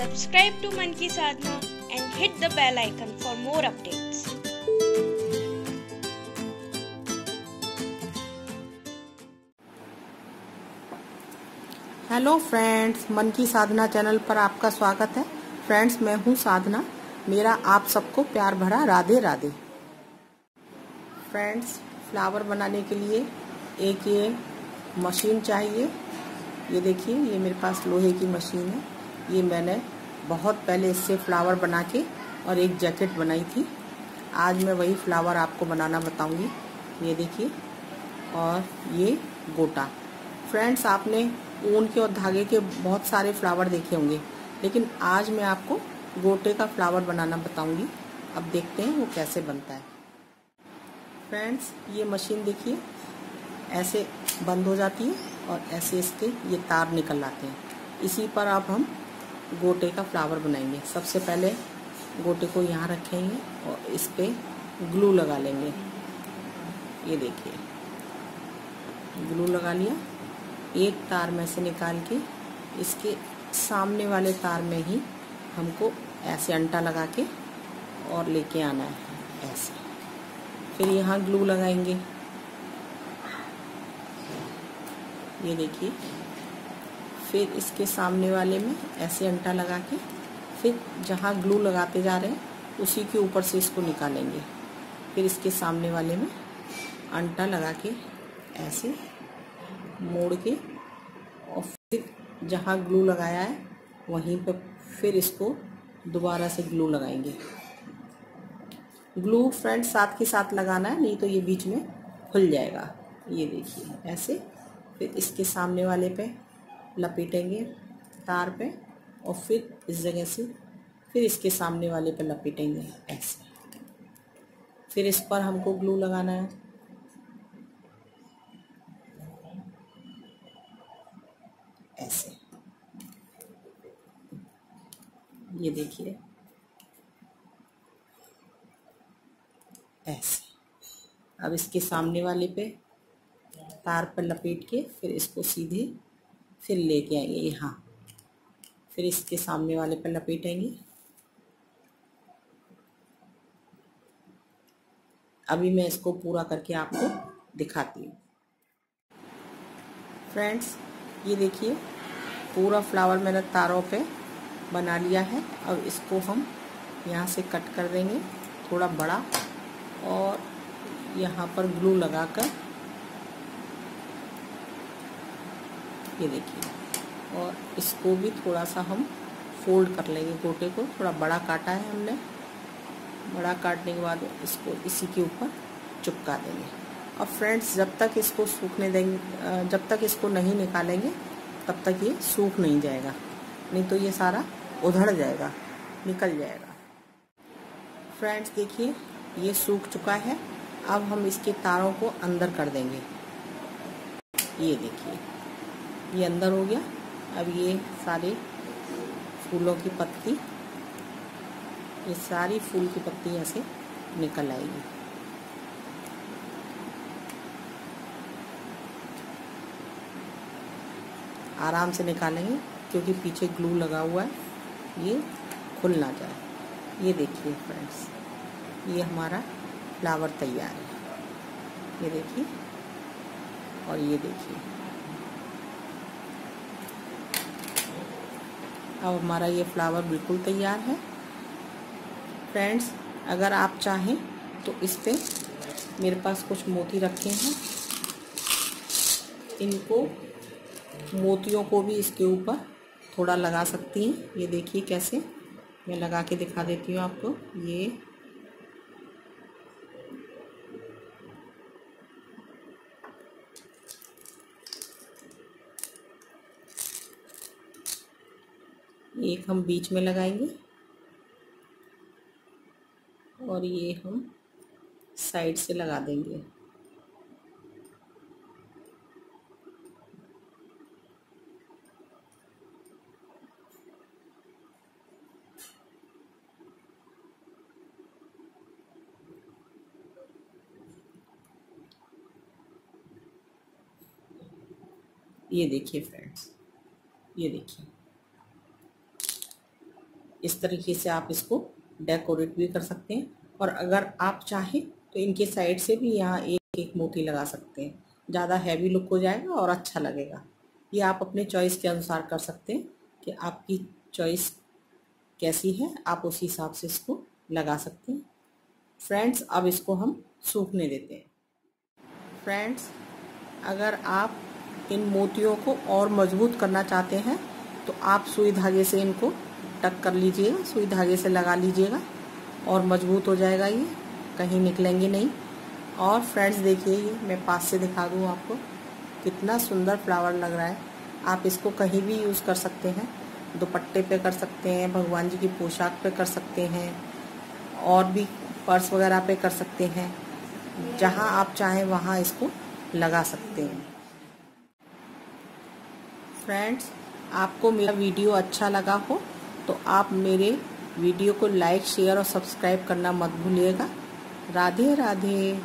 Subscribe to Man Ki Sadhana and hit the bell icon for more updates. Hello friends मन की साधना channel पर आपका स्वागत है। फ्रेंड्स मैं हूँ साधना। मेरा आप सबको प्यार भरा राधे राधे। फ्रेंड्स फ्लावर बनाने के लिए एक ये मशीन चाहिए। ये देखिए, ये मेरे पास लोहे की मशीन है। ये मैंने बहुत पहले इससे फ्लावर बना के और एक जैकेट बनाई थी। आज मैं वही फ्लावर आपको बनाना बताऊँगी। ये देखिए। और ये गोटा। फ्रेंड्स, आपने ऊन के और धागे के बहुत सारे फ्लावर देखे होंगे, लेकिन आज मैं आपको गोटे का फ्लावर बनाना बताऊँगी। अब देखते हैं वो कैसे बनता है। फ्रेंड्स, ये मशीन देखिए। ऐसे बंद हो जाती है और ऐसे इसके ये तार निकल आते हैं। इसी पर अब हम गोटे का फ्लावर बनाएँगे। सबसे पहले गोटे को यहाँ रखेंगे और इस पर ग्लू लगा लेंगे। ये देखिए। ग्लू लगा लिया। एक तार में से निकाल के इसके सामने वाले तार में ही हमको ऐसे अंटा लगा के और लेके आना है। ऐसे। फिर यहाँ ग्लू लगाएँगे। ये देखिए। फिर इसके सामने वाले में ऐसे अंटा लगा के फिर जहाँ ग्लू लगाते जा रहे हैं, उसी के ऊपर से इसको निकालेंगे। फिर इसके सामने वाले में अंटा लगा के ऐसे मोड़ के और फिर जहाँ ग्लू लगाया है, वहीं पर फिर इसको दोबारा से ग्लू लगाएँगे। ग्लू फ्रंट साथ के साथ लगाना है, नहीं तो ये बीच में खुल जाएगा। ये देखिए, ऐसे फिर इसके सामने वाले पे लपेटेंगे तार पे और फिर इस जगह से फिर इसके सामने वाले पे लपेटेंगे ऐसे। फिर इस पर हमको ग्लू लगाना है। ऐसे। ये देखिए। ऐसे। अब इसके सामने वाले पे तार पर लपेट के फिर इसको सीधे फिर लेके आएँगे यहाँ। फिर इसके सामने वाले पर लपेटेंगे। अभी मैं इसको पूरा करके आपको दिखाती हूँ। फ्रेंड्स, ये देखिए, पूरा फ्लावर मैंने तारों पे बना लिया है। अब इसको हम यहाँ से कट कर देंगे, थोड़ा बड़ा, और यहाँ पर ग्लू लगाकर ये देखिए और इसको भी थोड़ा सा हम फोल्ड कर लेंगे गोटे को। थोड़ा बड़ा काटा है हमने। बड़ा काटने के बाद इसको इसी के ऊपर चिपका देंगे। और फ्रेंड्स, जब तक इसको सूखने देंगे जब तक इसको नहीं निकालेंगे, तब तक ये सूख नहीं जाएगा। नहीं तो ये सारा उधड़ जाएगा, निकल जाएगा। फ्रेंड्स, देखिए, ये सूख चुका है। अब हम इसके तारों को अंदर कर देंगे। ये देखिए। ये अंदर हो गया। अब ये सारे फूलों की पत्ती, ये सारी फूल की पत्ती ऐसे निकल आएगी। आराम से निकालेंगे, क्योंकि पीछे ग्लू लगा हुआ है। ये खुल ना जाए। ये देखिए फ्रेंड्स, ये हमारा फ्लावर तैयार है। ये देखिए, और ये देखिए। अब हमारा ये फ्लावर बिल्कुल तैयार है। फ्रेंड्स अगर आप चाहें तो इस पर मेरे पास कुछ मोती रखे हैं। इनको मोतियों को भी इसके ऊपर थोड़ा लगा सकती हैं। ये देखिए कैसे, मैं लगा के दिखा देती हूँ आपको। ये एक हम बीच में लगाएँगे। और ये हम साइड से लगा देंगे। ये देखिए फ्रेंड्स ये देखिए। इस तरीके से आप इसको डेकोरेट भी कर सकते हैं। और अगर आप चाहें तो इनके साइड से भी यहाँ एक एक मोती लगा सकते हैं। ज़्यादा हैवी लुक हो जाएगा और अच्छा लगेगा। ये आप अपने चॉइस के अनुसार कर सकते हैं कि आपकी चॉइस कैसी है। आप उसी हिसाब से इसको लगा सकते हैं। फ्रेंड्स अब इसको हम सूखने देते हैं। फ्रेंड्स अगर आप इन मोतियों को और मज़बूत करना चाहते हैं तो आप सुई धागे से इनको टक कर लीजिएगा, सुई धागे से लगा लीजिएगा और मज़बूत हो जाएगा ये। कहीं निकलेंगे नहीं। और फ्रेंड्स, देखिए ये मैं पास से दिखा दूँ आपको, कितना सुंदर फ्लावर लग रहा है। आप इसको कहीं भी यूज़ कर सकते हैं। दुपट्टे पे कर सकते हैं, भगवान जी की पोशाक पे कर सकते हैं, और भी पर्स वगैरह पे कर सकते हैं। जहाँ आप चाहें, वहाँ इसको लगा सकते हैं। फ्रेंड्स, आपको मेरा वीडियो अच्छा लगा हो तो आप मेरे वीडियो को लाइक शेयर और सब्सक्राइब करना मत भूलिएगा। राधे राधे।